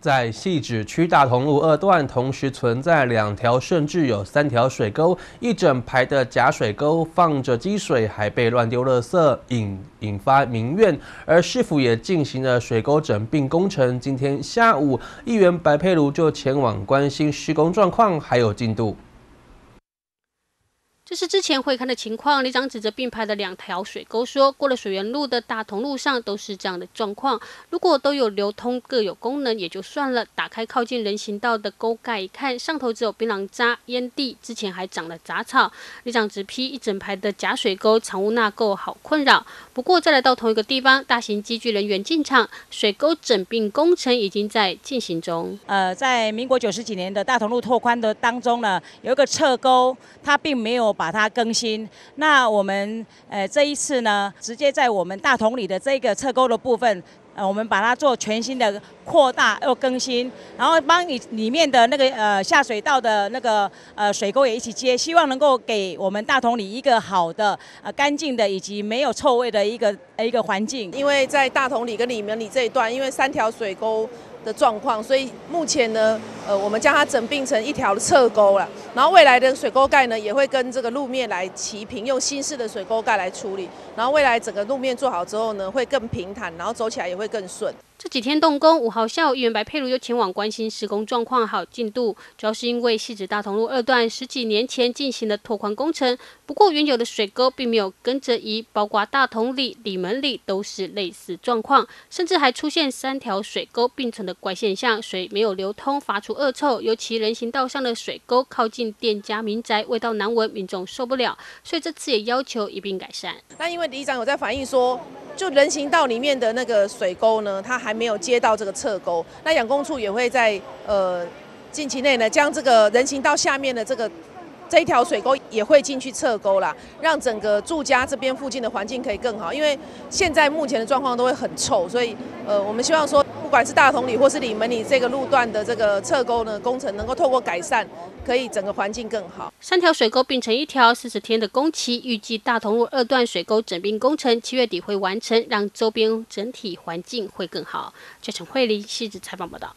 在汐止区大同路二段，同时存在两条甚至有三条水沟，一整排的假水沟放着积水，还被乱丢垃圾，引引发民怨。而市府也进行了水沟整并工程。今天下午，议员白佩如就前往关心施工状况还有进度。这是之前会看的情况。里长指着并排的两条水沟说：“过了水源路的大同路上都是这样的状况。如果都有流通、各有功能也就算了，打开靠近人行道的沟盖一看，上头只有槟榔渣、烟蒂，之前还长了杂草。”里长直批一整排的假水沟藏污纳垢，好困扰。不过再来到同一个地方，大型机具人员进场，水沟整并工程已经在进行中。呃，在民国九十几年的大同路拓宽的当中呢，有一个侧沟，它并没有。把它更新。那我们呃这一次呢，直接在我们大同里的这个侧沟的部分，呃，我们把它做全新的扩大又更新，然后帮你里面的那个呃下水道的那个呃水沟也一起接，希望能够给我们大同里一个好的呃干净的以及没有臭味的一个一个环境。因为在大同里跟里门里这一段，因为三条水沟。的状况，所以目前呢，呃，我们将它整并成一条侧沟了。然后未来的水沟盖呢，也会跟这个路面来齐平，用新式的水沟盖来处理。然后未来整个路面做好之后呢，会更平坦，然后走起来也会更顺。这几天动工，五号下午，议员白佩如又前往关心施工状况好进度，主要是因为西子大同路二段十几年前进行的拓宽工程，不过原有的水沟并没有跟着移，包括大同里、里门里都是类似状况，甚至还出现三条水沟并存的怪现象，水没有流通，发出恶臭，尤其人行道上的水沟靠近店家民宅，味道难闻，民众受不了，所以这次也要求一并改善。那因为李长有在反映说。就人行道里面的那个水沟呢，它还没有接到这个侧沟，那养工处也会在呃近期内呢，将这个人行道下面的这个这一条水沟也会进去侧沟啦，让整个住家这边附近的环境可以更好。因为现在目前的状况都会很臭，所以呃我们希望说。不管是大同里或是里门里这个路段的这个侧沟呢，工程能够透过改善，可以整个环境更好。三条水沟并成一条，四十天的工期，预计大同路二段水沟整并工程七月底会完成，让周边整体环境会更好。这陈惠玲，细致采访报道。